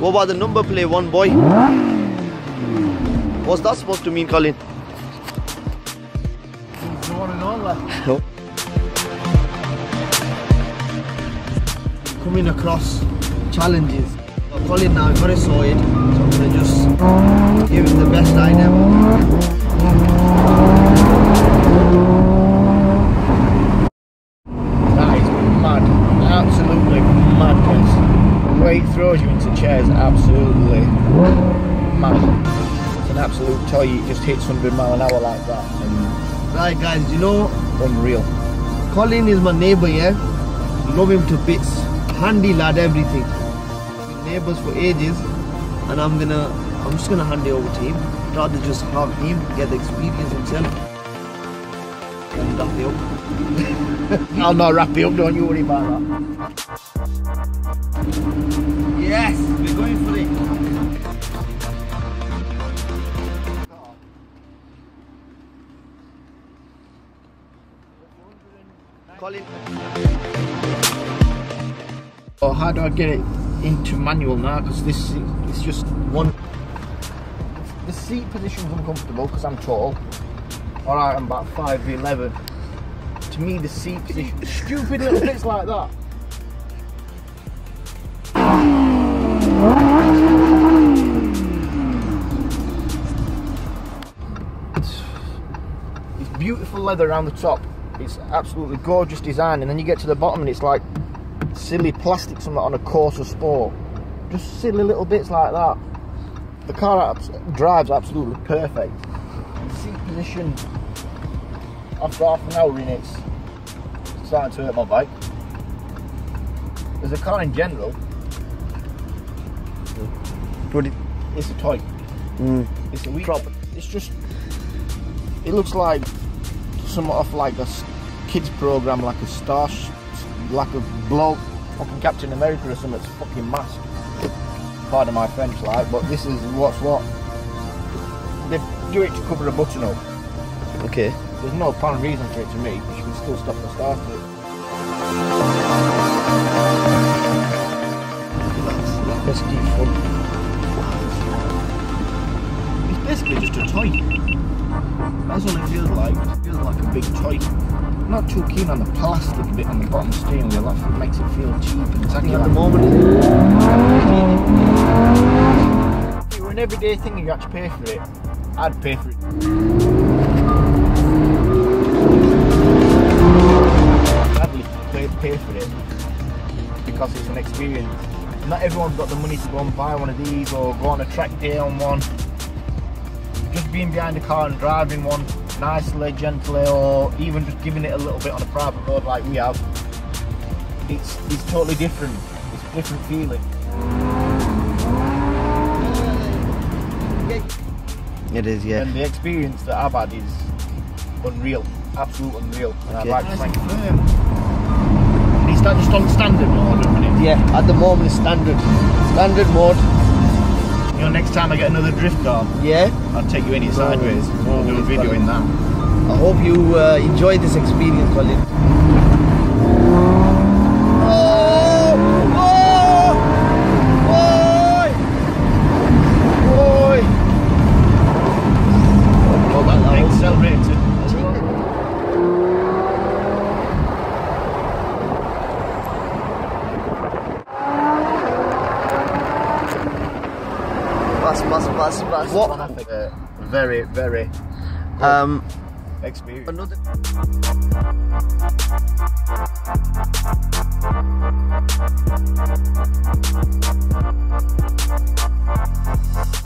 What about the number play one boy? What's that supposed to mean, Colin? He's Coming across challenges. But Colin now got it sorted, so I'm gonna just give him the best I know. That is mad. Absolutely madness. The way it throws you into chairs, absolutely mad. It's an absolute toy. It just hits 100 mile an hour like that. And Right guys, you know unreal. Colin is my neighbour, yeah? Love him to bits. Handy lad, everything. Been neighbours for ages, and I'm gonna, I'm just gonna hand it over to him. Rather just have him get the experience himself. And wrap it up. I'll not wrap it up, don't you worry about that. Yes, we're going for it. Colin. Or how do I get it into manual now? Because this is just one. The seat position's uncomfortable because I'm tall. Alright, I'm about 5'11. To me, the seat position. Stupid little bits like that. It's, it's beautiful leather around the top. It's absolutely gorgeous design, and then you get to the bottom and it's like silly plastic something on a Corsa Sport. Just silly little bits like that. The car drives absolutely perfect. Seat position, after half an hour in it's starting to hurt my bike. As a car in general, Put it. it's a toy. Mm. It's a wee drop. It's just, it looks like somewhat off like a kids program, like a star, sh- like a bloke, fucking Captain America or something. It's fucking mask. Pardon my French, like, but this is what's what. They do it to cover a button up. Okay. There's no apparent reason for it to me, but you can still stop the starter. That's SD front. It's basically just a toy. That's what it feels like. It feels like a big toy. I'm not too keen on the plastic bit on the bottom steering wheel. That makes it feel cheap and tacky. At the moment, If it were an everyday thing you had to pay for it, I'd pay for it. I'd gladly pay, pay for it because it's an experience. Not everyone's got the money to go and buy one of these or go on a track day on one. Just being behind the car and driving one nicely, gently, or even just giving it a little bit on a private road like we have, it's it's totally different. It's a different feeling. It is, yeah. And the experience that I've had is unreal, absolute unreal. And I'd like to thank Is that just on standard mode at the minute? yeah, at the moment it's standard, standard mode. You know, next time I get another drift car, Yeah, I'll take you in it sideways. We'll do a video in that. I hope you uh, enjoy this experience, Colin. Bus, bus, bus, bus. What? Uh, very, very Um, experience. Another.